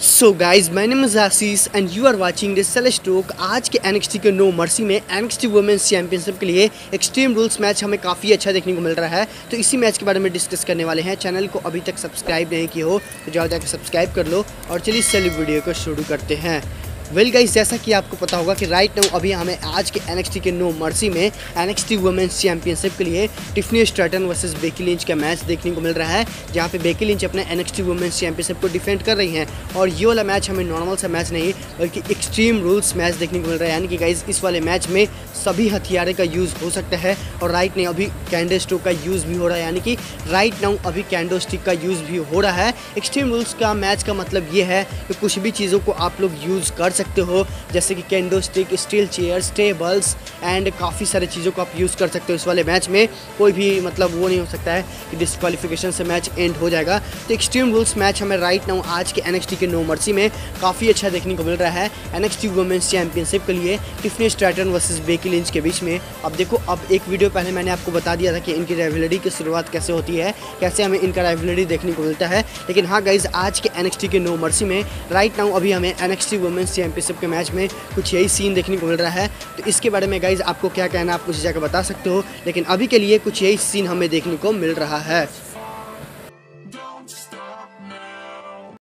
सो guys मैं name and you are watching this sale stroke आज के एनएक्सटी के नो मर्सी में एन एनएक्सटी वुमेंस चैंपियनशिप के लिए एक्सट्रीम रूल्स मैच हमें काफ़ी अच्छा देखने को मिल रहा है। तो इसी मैच के बारे में डिस्कस करने वाले हैं। चैनल को अभी तक सब्सक्राइब नहीं किया हो तो जाओ जाकर सब्सक्राइब कर लो और चलिए सेल वीडियो को शुरू करते हैं। वेल गाइस जैसा कि आपको पता होगा कि राइट नाउ अभी हमें आज के एनएक्सटी के नो मर्सी में एनएक्सटी वुमेन्स चैंपियनशिप के लिए Tiffany Stratton versus Becky Lynch का मैच देखने को मिल रहा है, जहाँ पे बेकी लिंच अपने एनएक्सटी वुमेन्स चैंपियनशिप को डिफेंड कर रही हैं। और ये वाला मैच हमें नॉर्मल सा मैच नहीं, बल्कि एक्सट्रीम रूल्स मैच देखने को मिल रहा है। यानी कि गाइज़ इस वाले मैच में सभी हथियारे का यूज़ हो सकता है और राइट नाउ अभी कैंडो स्टोक का यूज़ भी हो रहा है। यानी कि राइट नाउ अभी कैंडो स्टिक का यूज़ भी हो रहा है। एक्सट्रीम रूल्स का मैच का मतलब ये है कि कुछ भी चीज़ों को आप लोग यूज़ कर सकते हो, जैसे कि kendo stick steel chairs tables and काफ़ी सारी चीज़ों को आप यूज़ कर सकते हो इस वाले मैच में। कोई भी मतलब वो नहीं हो सकता है कि डिसक्वालिफिकेशन से मैच एंड हो जाएगा। तो एक्सट्रीम रूल्स मैच हमें राइट नाउ आज के एनएक्सटी के नो मर्सी में काफ़ी अच्छा देखने को मिल रहा है एन एक्स वुमेंस चैंपियनशिप के लिए Tiffany Stratton versus Becky Lynch के बीच में। अब देखो, अब एक वीडियो पहले मैंने आपको बता दिया था कि इनकी रेवलरी की शुरुआत कैसे होती है, कैसे हमें इनका रेवलरी देखने को मिलता है। लेकिन हाँ गाइज़ आज के एन के नो मर्सी में राइट नाउ अभी हमें एन एक्स वुमेंस चैंपियनशिप के मैच में कुछ यही सीन देखने को मिल रहा है। तो इसके बारे में गाइज़ आपको क्या कहना आप कुछ जाकर बता सकते हो। लेकिन अभी के लिए कुछ यही सीन हमें देखने को मिल रहा है।